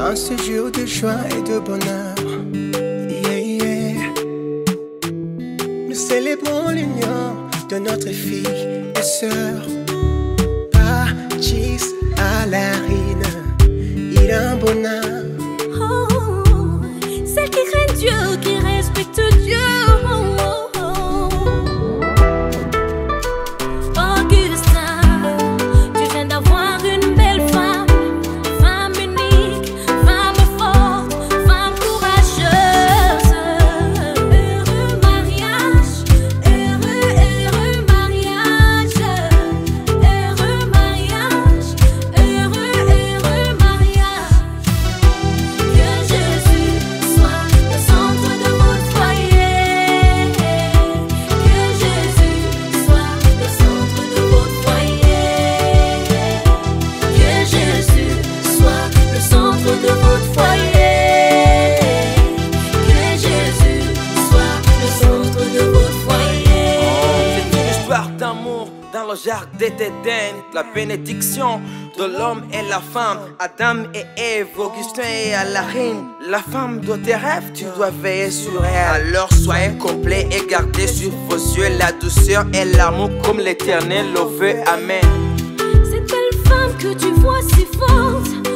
en ce jour de joie et de bonheur. Yeah, yeah. Nous célébrons l'union de notre fille et sœur. Pacis à la il a un bonheur. Dans le jardin d'Éden. La bénédiction de l'homme et la femme. Adam et Ève, Augustin et Alarine. La femme de tes rêves, tu dois veiller sur elle. Alors soyez complet et gardez sur vos yeux la douceur et l'amour comme l'éternel le veut. Amen. Cette belle femme que tu vois si forte,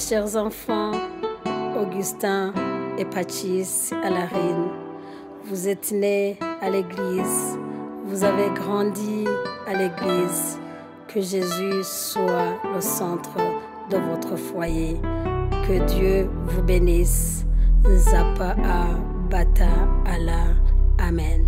Mes chers enfants, Augustin et Pachis à la reine, vous êtes nés à l'église, vous avez grandi à l'église. Que Jésus soit le centre de votre foyer. Que Dieu vous bénisse. Zapa Bata Allah. Amen.